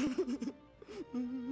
mm-hmm.